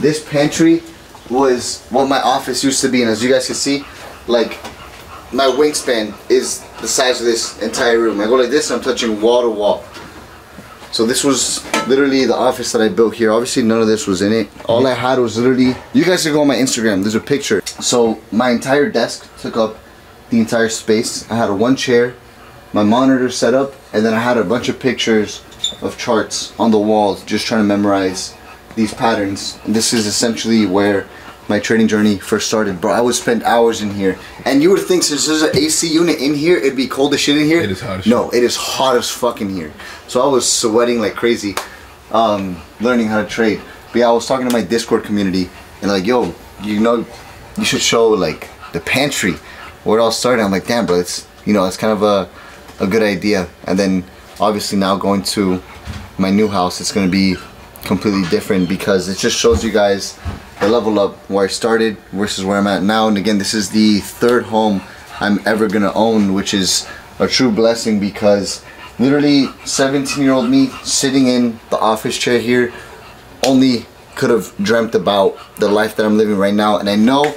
this pantry was what my office used to be, and as you guys can see, like my wingspan is the size of this entire room. I go like this, and I'm touching wall to wall. So this was literally the office that I built here. Obviously, none of this was in it. All I had was literally. You guys can go on my Instagram. There's a picture. So my entire desk took up the entire space. I had a one chair, my monitor set up, and then I had a bunch of pictures of charts on the walls, just trying to memorize these patterns. This is essentially where my trading journey first started. Bro, I would spend hours in here. And you would think since there's an AC unit in here, it'd be cold as shit in here. It is hot as No, it is hot as fuck in here. So I was sweating like crazy, um, learning how to trade. But yeah, I was talking to my Discord community and like, yo, you know, you should show like the pantry where it all started. I'm like, damn, bro, it's you know, it's kind of a a good idea. And then obviously now going to my new house, it's gonna be completely different because it just shows you guys the level up where I started versus where I'm at now. And again, this is the third home I'm ever gonna own, which is a true blessing because literally 17 year old me sitting in the office chair here only could have dreamt about the life that I'm living right now. And I know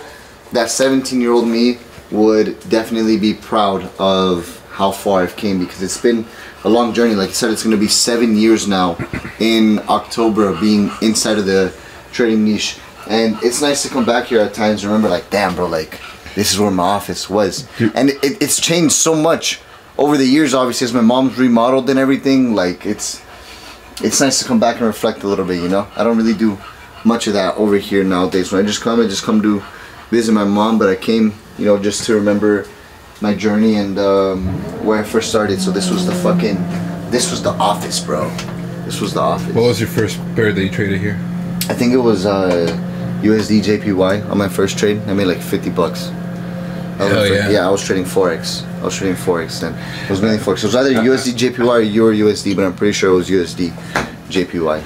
that 17 year old me would definitely be proud of how far I've came because it's been a long journey. Like I said, it's gonna be seven years now in October of being inside of the trading niche. And it's nice to come back here at times and remember like, damn bro, like this is where my office was. And it, it's changed so much over the years, obviously, as my mom's remodeled and everything. Like it's, it's nice to come back and reflect a little bit, you know? I don't really do much of that over here nowadays. When I just come, I just come to visit my mom, but I came, you know, just to remember my journey and um, where I first started. So this was the fucking, this was the office, bro. This was the office. What was your first pair that you traded here? I think it was uh, USD JPY on my first trade. I made like 50 bucks. I Hell tra- yeah. yeah, I was trading forex. I was trading forex then. It was mainly forex. It was either USD JPY or Euro USD, but I'm pretty sure it was USD JPY.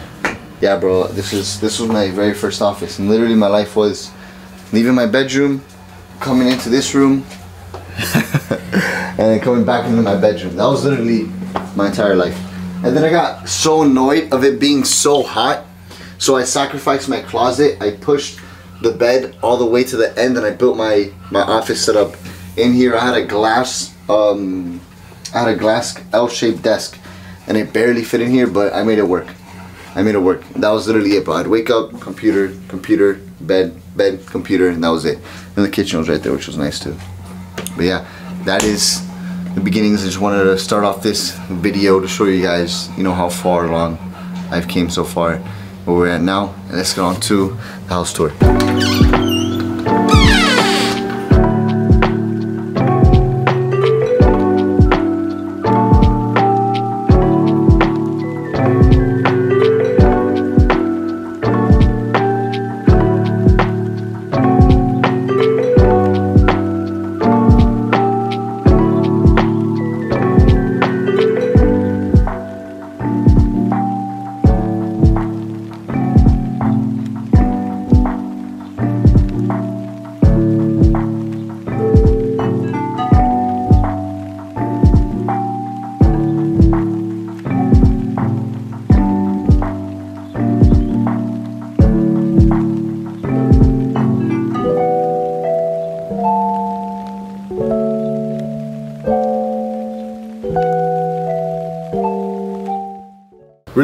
Yeah, bro. This is this was my very first office, and literally my life was leaving my bedroom, coming into this room, and then coming back into my bedroom. That was literally my entire life. And then I got so annoyed of it being so hot, so I sacrificed my closet. I pushed the bed all the way to the end, and I built my my office setup in here. I had a glass, um, I had a glass L-shaped desk, and it barely fit in here, but I made it work. I made it work. That was literally it, bro. I'd wake up, computer, computer, bed, bed, computer, and that was it. And the kitchen was right there, which was nice too. But yeah, that is the beginnings. I just wanted to start off this video to show you guys, you know, how far along I've came so far, where we're at now. And let's get on to the house tour.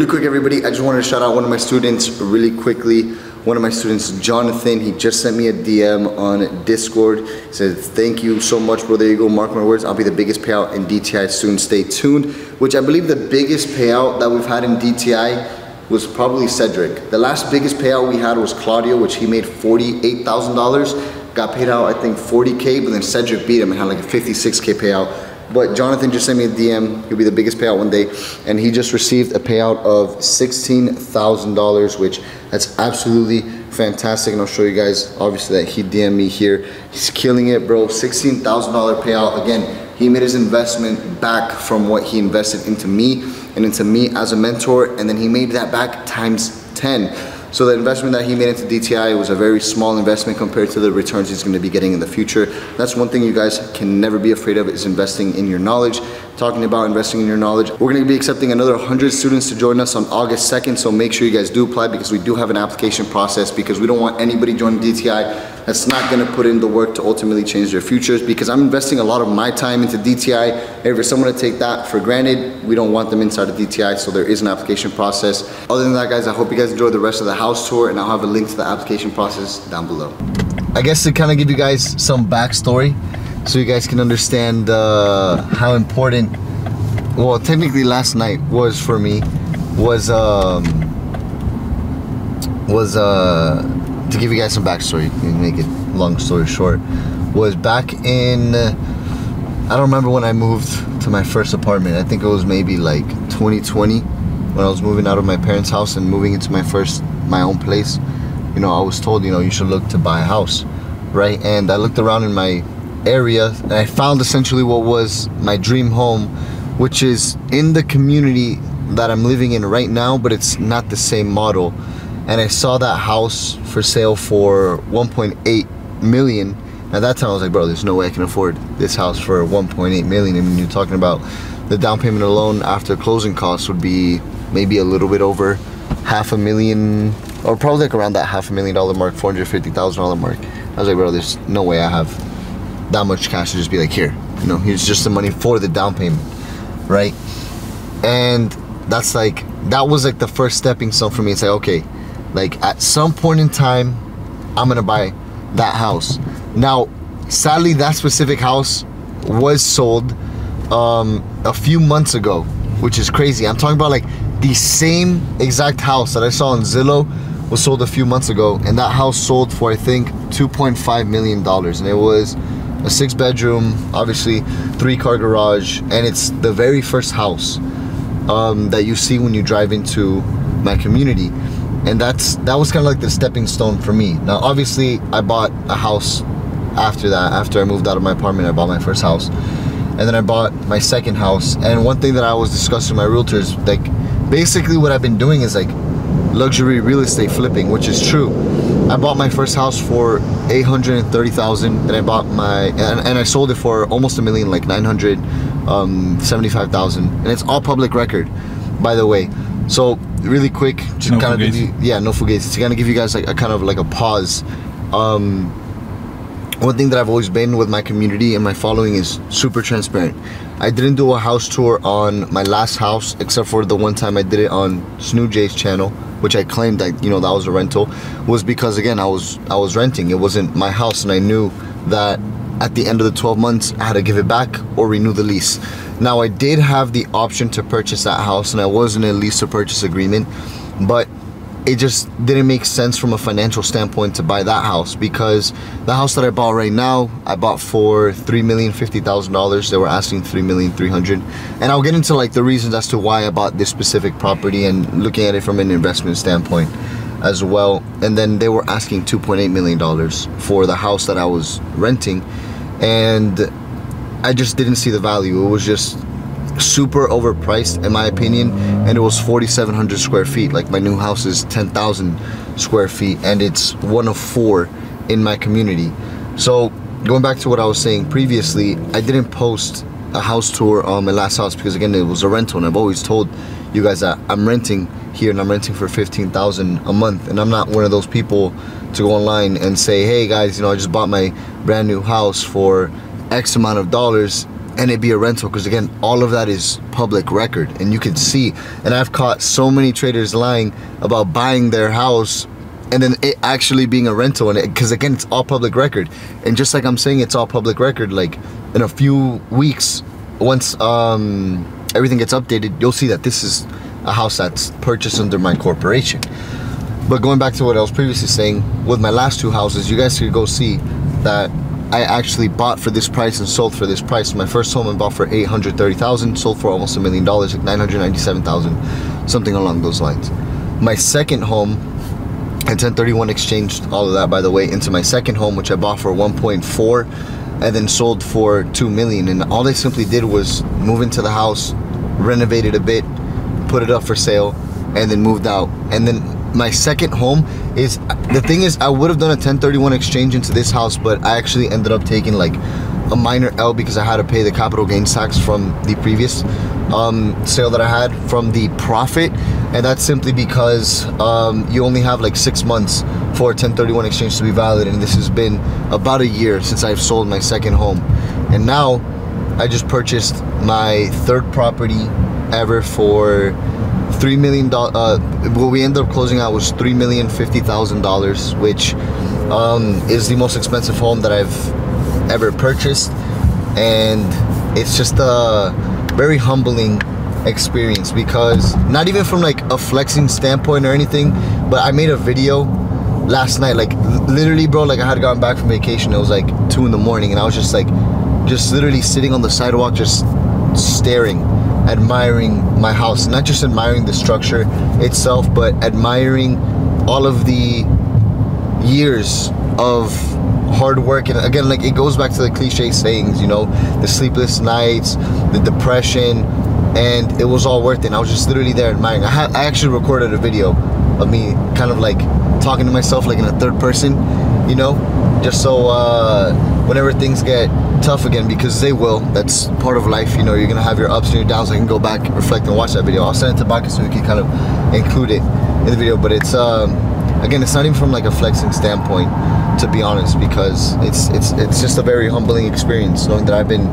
Really quick, everybody, I just wanted to shout out one of my students really quickly. One of my students, Jonathan, he just sent me a DM on Discord. He said, Thank you so much, bro. There you go. Mark my words. I'll be the biggest payout in DTI soon. Stay tuned. Which I believe the biggest payout that we've had in DTI was probably Cedric. The last biggest payout we had was Claudio, which he made $48,000. Got paid out, I think, 40K, but then Cedric beat him and had like a 56K payout. But Jonathan just sent me a DM. He'll be the biggest payout one day, and he just received a payout of sixteen thousand dollars, which that's absolutely fantastic. And I'll show you guys, obviously, that he DM'd me here. He's killing it, bro. Sixteen thousand dollar payout. Again, he made his investment back from what he invested into me and into me as a mentor, and then he made that back times ten. So the investment that he made into DTI was a very small investment compared to the returns he's going to be getting in the future. That's one thing you guys can never be afraid of is investing in your knowledge talking about investing in your knowledge. We're gonna be accepting another 100 students to join us on August 2nd, so make sure you guys do apply because we do have an application process because we don't want anybody joining DTI that's not gonna put in the work to ultimately change their futures because I'm investing a lot of my time into DTI. For someone to take that for granted, we don't want them inside of DTI, so there is an application process. Other than that, guys, I hope you guys enjoy the rest of the house tour and I'll have a link to the application process down below. I guess to kind of give you guys some backstory so you guys can understand uh, how important, well, technically last night was for me, was, um, was, uh, to give you guys some backstory make it long story short, was back in, I don't remember when I moved to my first apartment. I think it was maybe like 2020 when I was moving out of my parents' house and moving into my first, my own place. You know, I was told, you know, you should look to buy a house, right? And I looked around in my area and I found essentially what was my dream home, which is in the community that I'm living in right now, but it's not the same model and I saw that house for sale for 1.8 million. At that time, I was like, bro, there's no way I can afford this house for 1.8 million. I mean, you're talking about the down payment alone after closing costs would be maybe a little bit over half a million, or probably like around that half a million dollar mark, $450,000 mark. I was like, bro, there's no way I have that much cash to just be like, here, you know, here's just the money for the down payment, right? And that's like, that was like the first stepping stone for me. It's like, okay, like at some point in time, I'm gonna buy that house. Now, sadly, that specific house was sold um, a few months ago, which is crazy. I'm talking about like the same exact house that I saw on Zillow was sold a few months ago, and that house sold for I think 2.5 million dollars, and it was a six bedroom, obviously three car garage, and it's the very first house um, that you see when you drive into my community and that's that was kind of like the stepping stone for me. Now obviously i bought a house after that after i moved out of my apartment i bought my first house. And then i bought my second house. And one thing that i was discussing with my realtors like basically what i've been doing is like luxury real estate flipping which is true. I bought my first house for 830,000 and i bought my and, and, i sold it for almost a million like 975,000 um, and it's all public record by the way. So really quick, just no kind of give you, yeah, no fugazi. To kind of give you guys like a kind of like a pause. Um, one thing that I've always been with my community and my following is super transparent. I didn't do a house tour on my last house except for the one time I did it on Snoo Jay's channel, which I claimed that you know that was a rental, was because again I was I was renting. It wasn't my house, and I knew that at the end of the 12 months I had to give it back or renew the lease. Now I did have the option to purchase that house and I was in a lease to purchase agreement, but it just didn't make sense from a financial standpoint to buy that house because the house that I bought right now, I bought for three million fifty thousand dollars. They were asking three million three hundred, and I'll get into like the reasons as to why I bought this specific property and looking at it from an investment standpoint as well. And then they were asking two point eight million dollars for the house that I was renting, and I just didn't see the value. It was just super overpriced in my opinion and it was 4700 square feet. Like my new house is 10,000 square feet and it's one of four in my community. So going back to what I was saying previously I didn't post a house tour on my last house because again it was a rental and I've always told you guys that I'm renting here and I'm renting for 15,000 a month and I'm not one of those people to go online and say hey guys you know I just bought my brand new house for X amount of dollars and it be a rental because again all of that is public record and you can see. And I've caught so many traders lying about buying their house and then it actually being a rental and it because again it's all public record. And just like I'm saying it's all public record like in a few weeks once um, everything gets updated you'll see that this is a house that's purchased under my corporation but going back to what I was previously saying with my last two houses you guys could go see that I actually bought for this price and sold for this price. My first home I bought for 830,000, sold for almost a million dollars, like 997,000, something along those lines. My second home, and 1031 exchanged all of that by the way into my second home, which I bought for 1.4 and then sold for 2 million. And all they simply did was move into the house, renovated a bit, put it up for sale, and then moved out. And then my second home is the thing is I would have done a 1031 exchange into this house but I actually ended up taking like a minor L because I had to pay the capital gains tax from the previous um, sale that I had from the profit, and that's simply because um, you only have like six months for a 1031 exchange to be valid, and this has been about a year since I've sold my second home, and now I just purchased my third property ever for three million dollars. Uh, what we ended up closing out was three million fifty thousand dollars, which um, is the most expensive home that I've ever purchased, and it's just a very humbling experience because not even from like a flexing standpoint or anything, but I made a video last night, like literally, bro. Like I had gotten back from vacation. It was like two in the morning, and I was just like, just literally sitting on the sidewalk, just staring admiring my house not just admiring the structure itself but admiring all of the years of hard work. And again like it goes back to the cliche sayings you know the sleepless nights the depression and it was all worth it. And i was just literally there admiring. I, had, I actually recorded a video of me kind of like talking to myself like in a third person you know just so uh, whenever things get tough again because they will. That's part of life you know you're gonna have your ups and your downs. I can go back reflect and watch that video. I'll send it to Baka so we can kind of include it in the video but it's um, again it's not even from like a flexing standpoint to be honest because it's it's it's just a very humbling experience knowing that i've been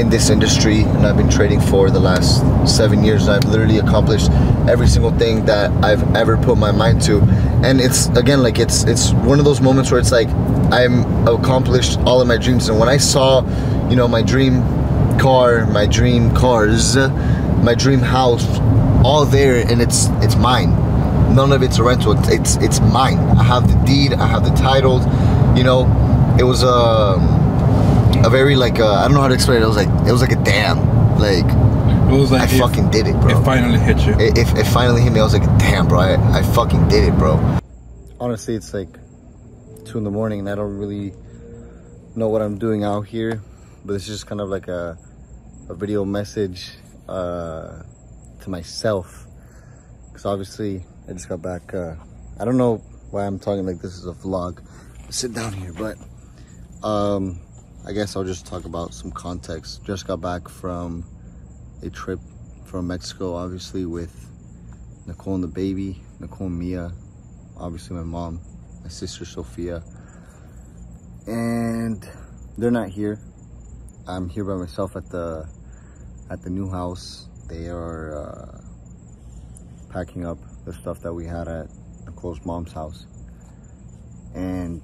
in this industry and I've been trading for the last seven years. I've literally accomplished every single thing that I've ever put my mind to. And it's again like it's it's one of those moments where it's like I'm accomplished all of my dreams. And when I saw, you know, my dream car, my dream cars, my dream house, all there and it's it's mine. None of it's a rental. It's it's, mine. I have the deed, I have the title, you know, it was a um, a very like uh, I don't know how to explain it. It was like it was like a damn like. It was like I fucking did it, bro. It finally hit you. It, it, it finally hit me. I was like, damn, bro. I, I fucking did it, bro. Honestly, it's like two in the morning, and I don't really know what I'm doing out here. But it's just kind of like a a video message uh, to myself, because obviously I just got back. Uh, I don't know why I'm talking like this is a vlog. Sit down here, but um I guess I'll just talk about some context. Just got back from a trip from Mexico, obviously with Nicole and the baby, Nicole and Mia, obviously my mom, my sister Sophia, and they're not here. I'm here by myself at the at the new house. They are uh, packing up the stuff that we had at Nicole's mom's house, and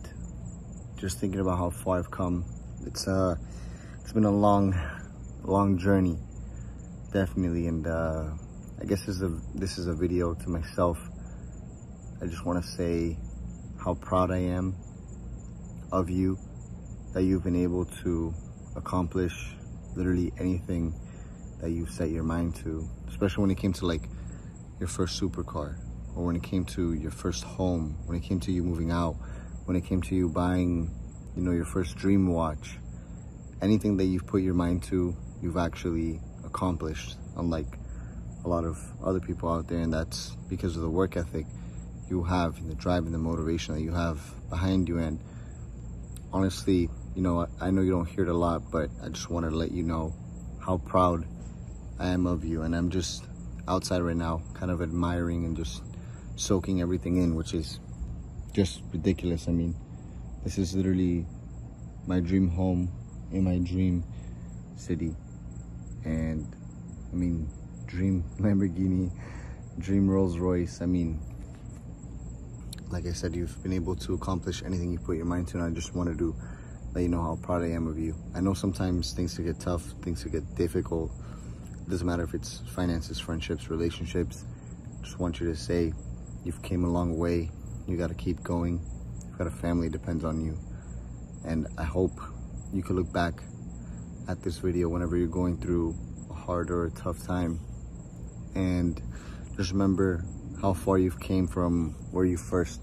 just thinking about how far I've come it's uh it's been a long long journey. Definitely and uh i guess this is a this is a video to myself. I just want to say how proud i am of you that you've been able to accomplish literally anything that you've set your mind to especially when it came to like your first supercar or when it came to your first home when it came to you moving out when it came to you buying you know, your first dream watch, anything that you've put your mind to, you've actually accomplished, unlike a lot of other people out there. And that's because of the work ethic you have, and the drive and the motivation that you have behind you. And honestly, you know, I know you don't hear it a lot, but I just wanted to let you know how proud I am of you. And I'm just outside right now, kind of admiring and just soaking everything in, which is just ridiculous. I mean, this is literally my dream home in my dream city. And I mean, dream Lamborghini, dream Rolls Royce. I mean, like I said, you've been able to accomplish anything you put your mind to. And I just wanted to let you know how proud I am of you. I know sometimes things get tough, things get difficult. It doesn't matter if it's finances, friendships, relationships. Just want you to say you've came a long way. You got to keep going got a family depends on you. And I hope you can look back at this video whenever you're going through a hard or a tough time. And just remember how far you've came from where you first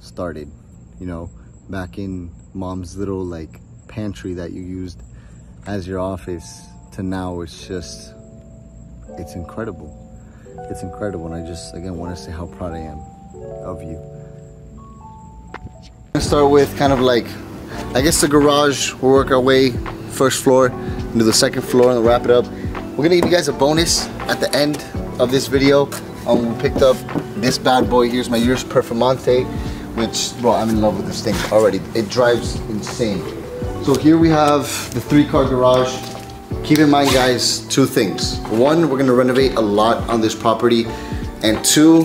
started. You know, back in mom's little like pantry that you used as your office to now it's just it's incredible it's incredible and i just again want to say how proud i am of you start with kind of like, I guess the garage, we'll work our way first floor, into the second floor, and wrap it up. We're gonna give you guys a bonus at the end of this video. Um, we picked up this bad boy. Here's my Urus Performante, which, bro, I'm in love with this thing already. It drives insane. So here we have the three car garage. Keep in mind, guys, two things. One, we're gonna renovate a lot on this property. And two,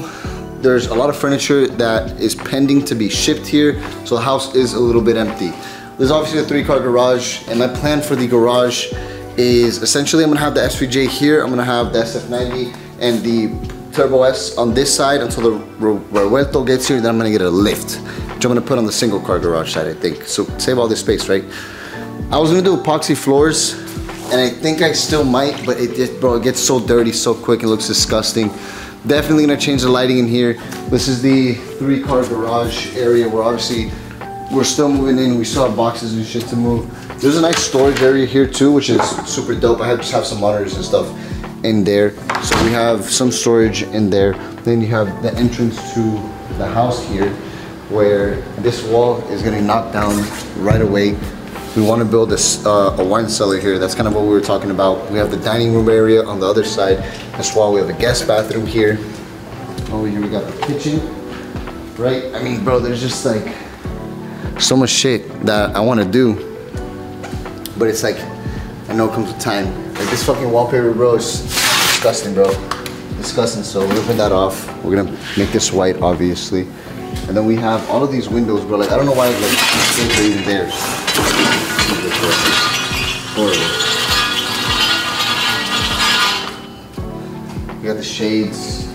there's a lot of furniture that is pending to be shipped here. So the house is a little bit empty. There's obviously a three car garage and my plan for the garage is essentially I'm gonna have the SVJ here, I'm gonna have the SF90 and the Turbo S on this side until the Revuelto gets here, then I'm gonna get a lift, which I'm gonna put on the single car garage side, I think. So save all this space, right? I was gonna do epoxy floors, and I think I still might, but it just, bro, it gets so dirty so quick, it looks disgusting. Definitely gonna change the lighting in here. This is the three car garage area where obviously we're still moving in, we still have boxes and shit to move. There's a nice storage area here too, which is super dope. I just have some monitors and stuff in there. So we have some storage in there. Then you have the entrance to the house here where this wall is getting knocked down right away. We want to build a, uh, a wine cellar here. That's kind of what we were talking about. We have the dining room area on the other side as well. We have a guest bathroom here. Over here we got the kitchen, right? I mean, bro, there's just like so much shit that I want to do but it's like, I know it comes with time. Like this fucking wallpaper, bro, is disgusting, bro. Disgusting, so we're ripping that off. We're gonna make this white, obviously. And then we have all of these windows, bro. Like, I don't know why, like, things are even there. We got the shades,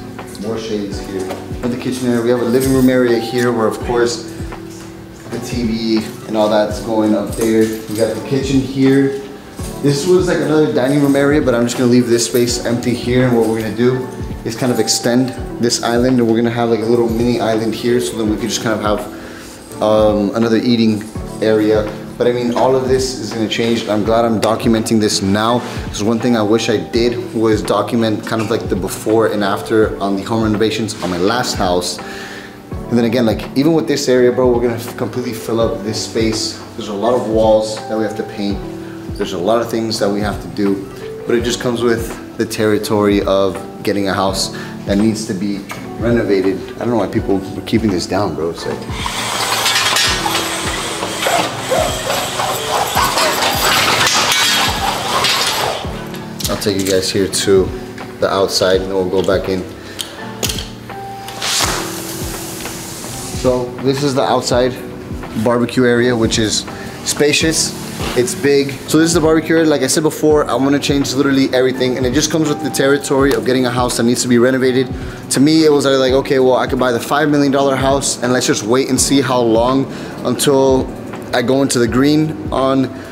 more shades here. In the kitchen area, we have a living room area here where, of course, the TV and all that's going up there. We got the kitchen here. This was like another dining room area, but I'm just gonna leave this space empty here. And what we're gonna do is kind of extend this island and we're gonna have like a little mini island here so then we can just kind of have um, another eating area. But I mean, all of this is gonna change. I'm glad I'm documenting this now. Because one thing I wish I did was document kind of like the before and after on the home renovations on my last house. And then again, like even with this area, bro, we're gonna completely fill up this space. There's a lot of walls that we have to paint. There's a lot of things that we have to do, but it just comes with the territory of getting a house that needs to be renovated. I don't know why people are keeping this down, bro. It's like, I'll take you guys here to the outside and then we'll go back in. So this is the outside barbecue area, which is spacious. It's big. So this is the barbecue area. Like I said before, I'm gonna change literally everything and it just comes with the territory of getting a house that needs to be renovated. To me, it was like, okay, well, I could buy the $5 million house and let's just wait and see how long until I go into the green on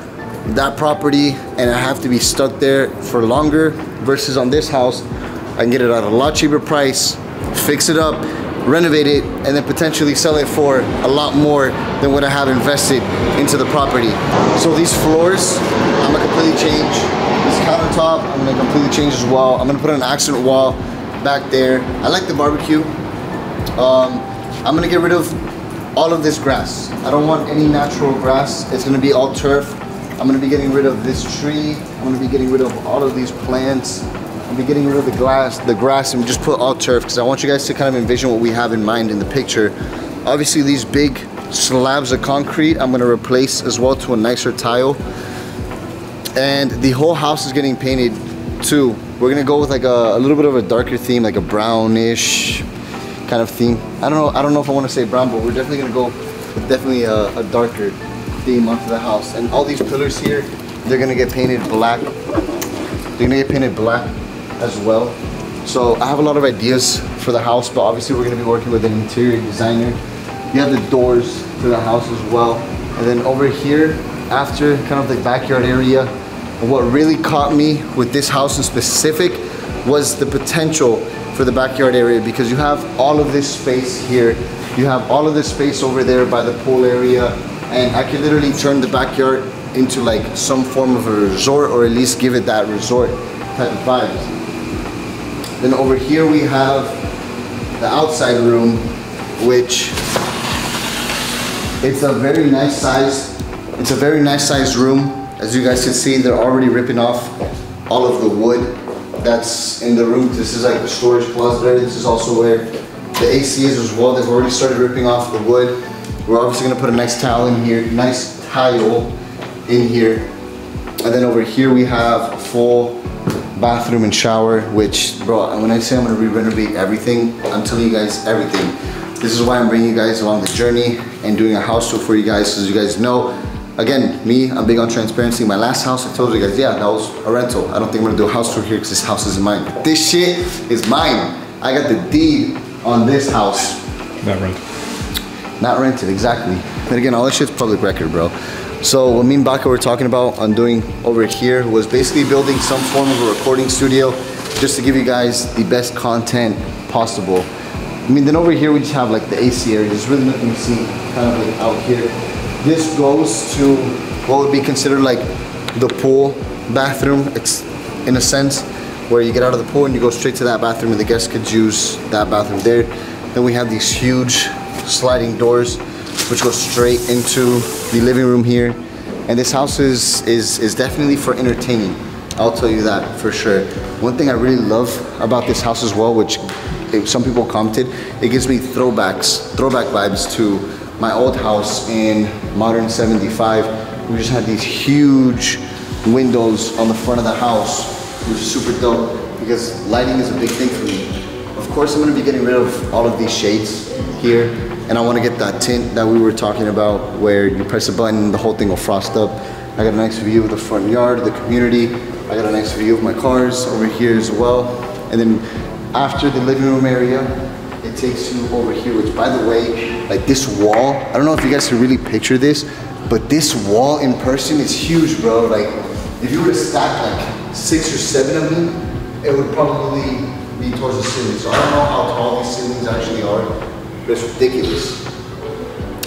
that property and I have to be stuck there for longer versus on this house, I can get it at a lot cheaper price, fix it up, renovate it, and then potentially sell it for a lot more than what I have invested into the property. So these floors, I'm gonna completely change. This countertop, I'm gonna completely change as well. I'm gonna put an accent wall back there. I like the barbecue. Um, I'm gonna get rid of all of this grass. I don't want any natural grass. It's gonna be all turf. I'm gonna be getting rid of this tree. I'm gonna be getting rid of all of these plants. I'll be getting rid of the glass, the grass and just put all turf because I want you guys to kind of envision what we have in mind in the picture. Obviously these big slabs of concrete I'm gonna replace as well to a nicer tile. And the whole house is getting painted too. We're gonna go with like a, a little bit of a darker theme, like a brownish kind of theme. I don't know, I don't know if I wanna say brown, but we're definitely gonna go definitely a, a darker theme onto the house. And all these pillars here, they're gonna get painted black. They're gonna get painted black as well. So I have a lot of ideas for the house, but obviously we're gonna be working with an interior designer. You have the doors to the house as well. And then over here, after kind of the backyard area, what really caught me with this house in specific was the potential for the backyard area because you have all of this space here. You have all of this space over there by the pool area and I could literally turn the backyard into like some form of a resort or at least give it that resort type of vibes. Then over here we have the outside room, which it's a very nice size. It's a very nice sized room. As you guys can see, they're already ripping off all of the wood that's in the room. This is like the storage closet there. This is also where the AC is as well. They've already started ripping off the wood. We're obviously gonna put a nice towel in here, nice tile in here. And then over here we have a full bathroom and shower, which, bro, when I say I'm gonna re-renovate everything, I'm telling you guys everything. This is why I'm bringing you guys along the journey and doing a house tour for you guys, as you guys know, again, me, I'm big on transparency. My last house, I told you guys, yeah, that was a rental. I don't think I'm gonna do a house tour here because this house isn't mine. This shit is mine. I got the deed on this house. Not rental. Not rented, exactly. And again, all this shit's public record, bro. So what me and Baka were talking about on doing over here was basically building some form of a recording studio just to give you guys the best content possible. I mean, then over here we just have like the AC area. There's really nothing to see kind of like out here. This goes to what would be considered like the pool bathroom. In a sense where you get out of the pool and you go straight to that bathroom and the guests could use that bathroom there. Then we have these huge sliding doors which go straight into the living room here. And this house is, is, is definitely for entertaining. I'll tell you that for sure. One thing I really love about this house as well, which eh, some people commented, it gives me throwbacks, throwback vibes to my old house in modern 75. We just had these huge windows on the front of the house, which is super dope because lighting is a big thing for me. Of course, I'm gonna be getting rid of all of these shades here and I wanna get that tint that we were talking about where you press a button the whole thing will frost up. I got a nice view of the front yard, the community. I got a nice view of my cars over here as well. And then after the living room area, it takes you over here, which by the way, like this wall, I don't know if you guys can really picture this, but this wall in person is huge, bro. Like if you were to stack like six or seven of them, it would probably be towards the ceiling. So I don't know how tall these ceilings actually are, it's ridiculous.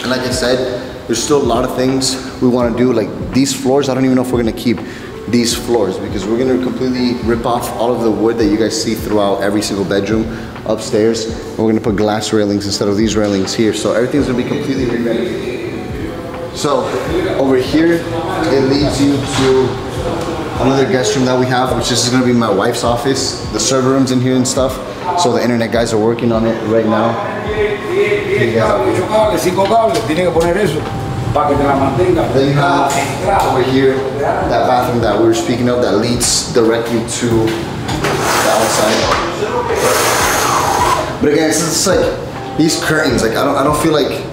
And like I said, there's still a lot of things we want to do. Like these floors, I don't even know if we're gonna keep these floors because we're gonna completely rip off all of the wood that you guys see throughout every single bedroom upstairs. We're gonna put glass railings instead of these railings here. So everything's gonna be completely renovated. So over here, it leads you to another guest room that we have, which is gonna be my wife's office. The server room's in here and stuff. So the internet guys are working on it right now. Ocho cables, cinco cables, tiene que poner eso para que te la mantenga. Then you have over here that bathroom that we were speaking of that leads directly to the outside. But again, it's just like these curtains. Like I don't, I don't feel like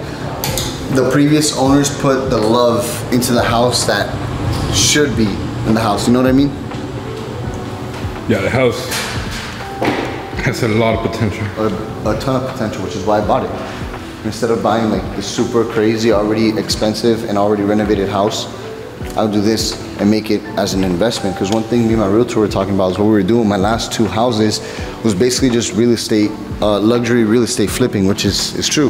the previous owners put the love into the house that should be in the house. You know what I mean? Yeah, the house has a lot of potential. a, a ton of potential, which is why I bought it. Instead of buying like the super crazy, already expensive and already renovated house, I'll do this and make it as an investment. Because one thing me and my realtor were talking about is what we were doing. My last two houses was basically just real estate, uh, luxury real estate flipping, which is, is true.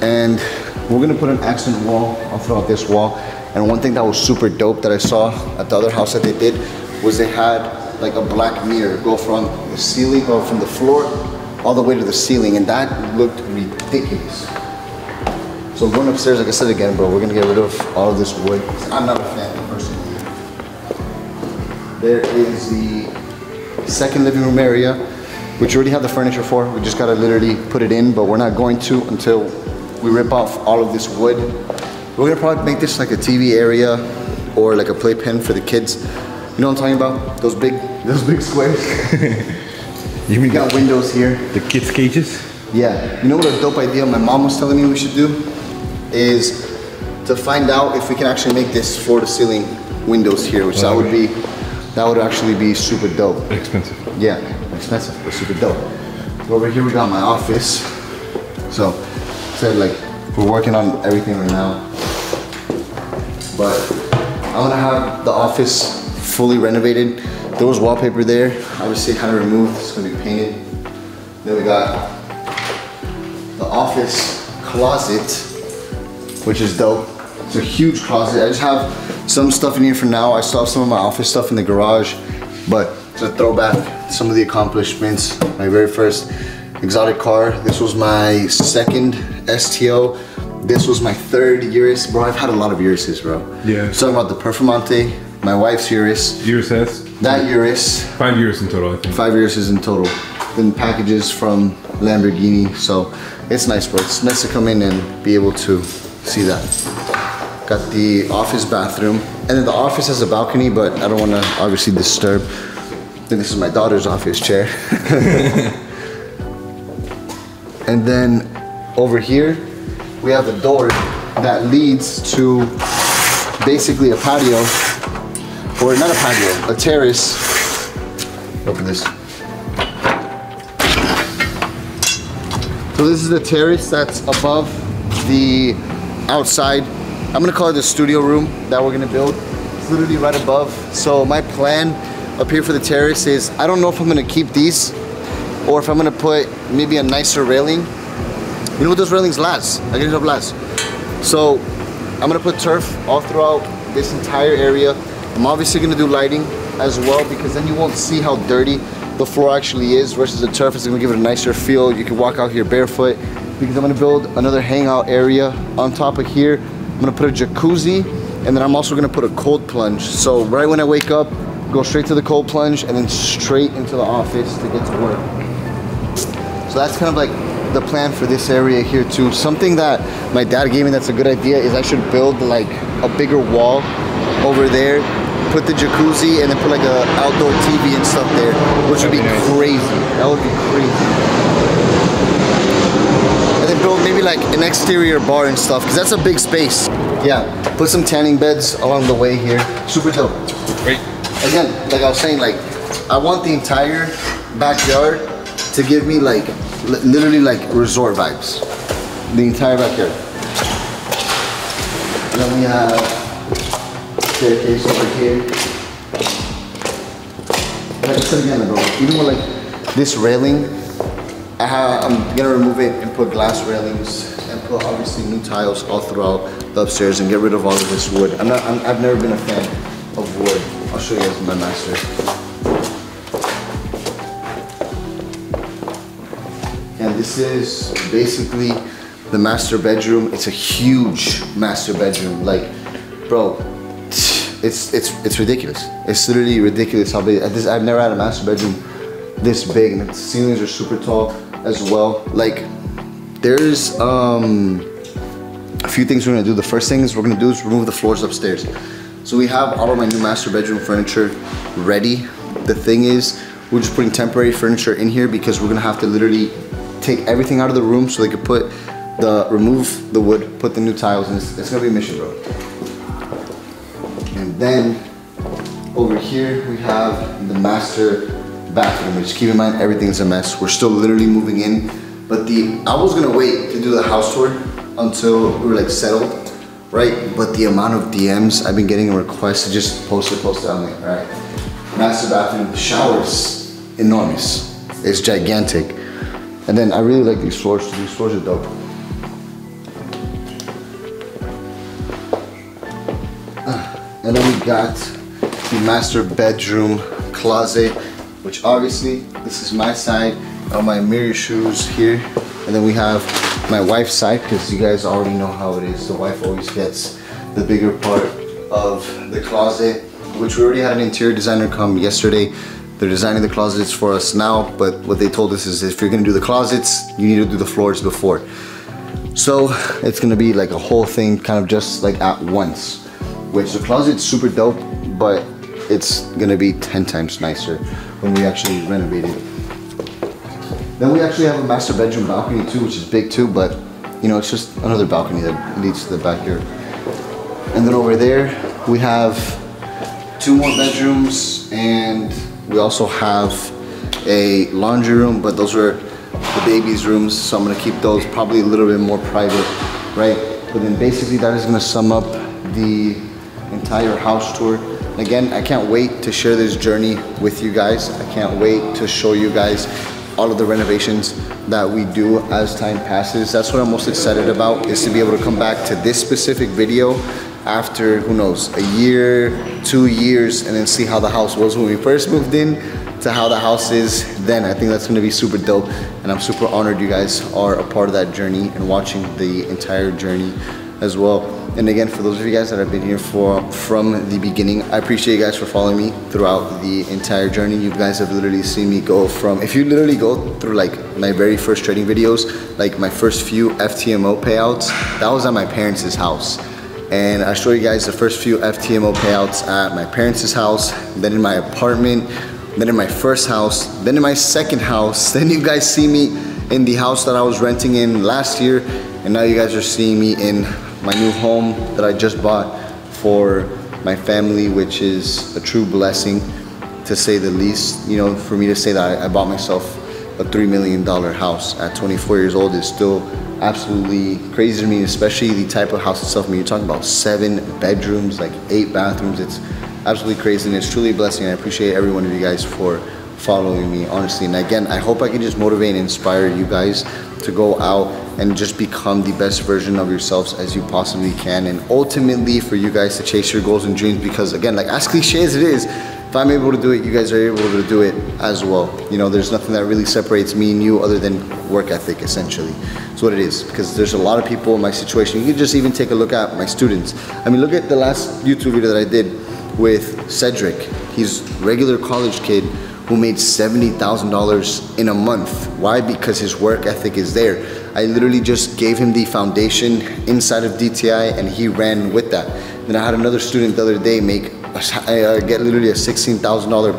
And we're gonna put an accent wall. I'll throw out this wall. And one thing that was super dope that I saw at the other house that they did was they had like a black mirror go from the ceiling or from the floor all the way to the ceiling and that looked ridiculous. So going upstairs, like I said again, bro, we're gonna get rid of all of this wood. I'm not a fan personally. There is the second living room area, which you already have the furniture for. We just gotta literally put it in, but we're not going to until we rip off all of this wood. We're gonna probably make this like a TV area or like a playpen for the kids. You know what I'm talking about? Those big, those big squares. You mean We got windows here. the kids' cages? Yeah. You know what a dope idea my mom was telling me we should do? Is to find out if we can actually make this floor to ceiling windows here, which that would be, that would actually be super dope. Expensive. Yeah, expensive, but super dope. Over here we got my office. So, said like, we're working on everything right now. But I'm gonna have the office fully renovated. There was wallpaper there, obviously kind of removed, it's gonna be painted. Then we got the office closet, which is dope. It's a huge closet. I just have some stuff in here for now. I still have some of my office stuff in the garage, but it's a throwback some of the accomplishments. My very first exotic car. This was my second STO. This was my third Urus, bro. I've had a lot of Uruses, bro. Yeah. Talking about the Performante, my wife's Urus, Urus S. that Urus, Five years in total, I think. five Uruses in total. Then packages from Lamborghini, so it's nice, bro. It's nice to come in and be able to see that. Got the office bathroom, and then the office has a balcony, but I don't want to obviously disturb. Then this is my daughter's office chair. and then over here, we have the door that leads to basically a patio, or not a patio, a terrace. Open this. So this is the terrace that's above the outside. I'm gonna call it the studio room that we're gonna build. It's literally right above. So my plan up here for the terrace is, I don't know if I'm gonna keep these or if I'm gonna put maybe a nicer railing. You know what those railings last? I get it up last. So I'm gonna put turf all throughout this entire area. I'm obviously gonna do lighting as well because then you won't see how dirty the floor actually is versus the turf. It's gonna give it a nicer feel. You can walk out here barefoot because I'm gonna build another hangout area on top of here. I'm gonna put a jacuzzi and then I'm also gonna put a cold plunge. So right when I wake up, go straight to the cold plunge and then straight into the office to get to work. So that's kind of like the plan for this area here too. Something that my dad gave me that's a good idea is I should build like a bigger wall over there, put the jacuzzi and then put like a outdoor TV and stuff there, which would be crazy. That would be crazy. And then build maybe like an exterior bar and stuff because that's a big space. Yeah, put some tanning beds along the way here. Super dope Great. again, like I was saying, like I want the entire backyard to give me like literally like resort vibes. The entire backyard. And then we have staircase over here. Like I said again, bro, even with like this railing, I ha- I'm gonna remove it and put glass railings and put obviously new tiles all throughout the upstairs and get rid of all of this wood. I'm not, I'm, I've never been a fan of wood. I'll show you guys my master. And this is basically the master bedroom. It's a huge master bedroom. Like, bro, it's it's it's ridiculous. It's literally ridiculous how big. This I've never had a master bedroom this big, and the ceilings are super tall as well. Like, there's um a few things we're gonna do. The first thing is we're gonna do is remove the floors upstairs. So we have all of my new master bedroom furniture ready. The thing is, we're just putting temporary furniture in here because we're gonna have to literally take everything out of the room so they could put the remove the wood, put the new tiles, and it's, it's gonna be a mission, bro. Then over here we have the master bathroom, which keep in mind everything's a mess. We're still literally moving in, but the I was gonna wait to do the house tour until we were like settled, right? But the amount of DMs I've been getting a request to just post it, post it. I'm right. Master bathroom, showers, enormous. It's gigantic. And then I really like these floors. These floors are dope. And then we got the master bedroom closet, which obviously this is my side of my mirror shoes here. And then we have my wife's side because you guys already know how it is. The wife always gets the bigger part of the closet, which we already had an interior designer come yesterday. They're designing the closets for us now, but what they told us is if you're gonna do the closets, you need to do the floors before. So it's gonna be like a whole thing kind of just like at once. Which the closet's super dope, but it's gonna be 10 times nicer when we actually renovate it. Then we actually have a master bedroom balcony too, which is big too, but you know, it's just another balcony that leads to the backyard. And then over there, we have two more bedrooms and we also have a laundry room, but those are the baby's rooms, so I'm gonna keep those probably a little bit more private, right? But then basically that is gonna sum up the entire house tour. And again, I can't wait to share this journey with you guys. I can't wait to show you guys all of the renovations that we do as time passes. That's what I'm most excited about is to be able to come back to this specific video after, who knows, a year, two years, and then see how the house was when we first moved in to how the house is then. I think that's gonna be super dope. And I'm super honored you guys are a part of that journey and watching the entire journey as well. And again, for those of you guys that have been here for from the beginning, I appreciate you guys for following me throughout the entire journey. You guys have literally seen me go from, if you literally go through like my very first trading videos, like my first few FTMO payouts, that was at my parents' house. And I show you guys the first few FTMO payouts at my parents' house, then in my apartment, then in my first house, then in my second house. Then you guys see me in the house that I was renting in last year. And now you guys are seeing me in my new home that I just bought for my family, which is a true blessing to say the least. You know, for me to say that I, I bought myself a $3 million house at 24 years old is still absolutely crazy to me, especially the type of house itself. I mean, you're talking about seven bedrooms, like eight bathrooms. It's absolutely crazy and it's truly a blessing. I appreciate every one of you guys for following me, honestly. And again, I hope I can just motivate and inspire you guys to go out and just become the best version of yourselves as you possibly can. And ultimately for you guys to chase your goals and dreams because again, like as cliche as it is, if I'm able to do it, you guys are able to do it as well. You know, there's nothing that really separates me and you other than work ethic, essentially. It's what it is. Because there's a lot of people in my situation. You can just even take a look at my students. I mean, look at the last YouTube video that I did with Cedric. He's regular college kid who made $70,000 in a month. Why? Because his work ethic is there. I literally just gave him the foundation inside of DTI and he ran with that. Then I had another student the other day make I uh, get literally a $16,000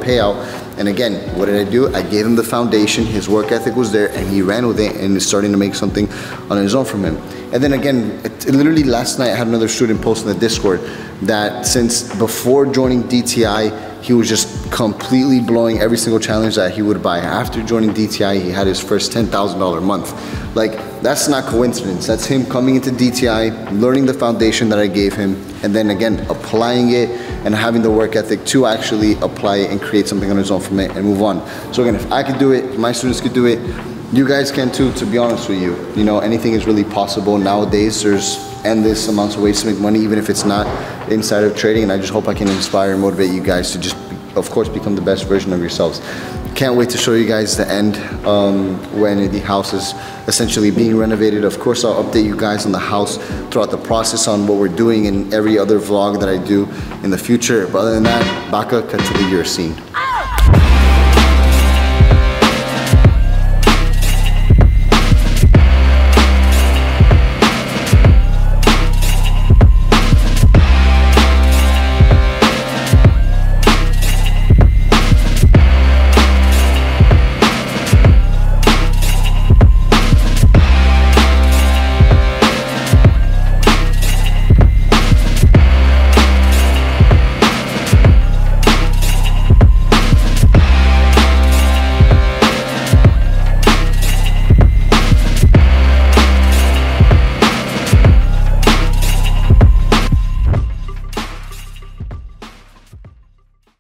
payout. And again, what did I do? I gave him the foundation, his work ethic was there, and he ran with it and is starting to make something on his own from him. And then again, it, it literally last night I had another student post in the Discord that since before joining DTI, he was just completely blowing every single challenge that he would buy. After joining DTI, he had his first $10,000 month. Like, that's not coincidence. That's him coming into DTI, learning the foundation that I gave him, and then again, applying it and having the work ethic to actually apply it and create something on his own from it and move on. So again, if I could do it, my students could do it, you guys can too, to be honest with you. You know, anything is really possible. Nowadays, there's endless amounts of ways to make money, even if it's not inside of trading. And I just hope I can inspire and motivate you guys to just, of course, become the best version of yourselves. Can't wait to show you guys the end um, when the house is essentially being renovated. Of course, I'll update you guys on the house throughout the process on what we're doing in every other vlog that I do in the future. But other than that, Baka, cut to the year scene.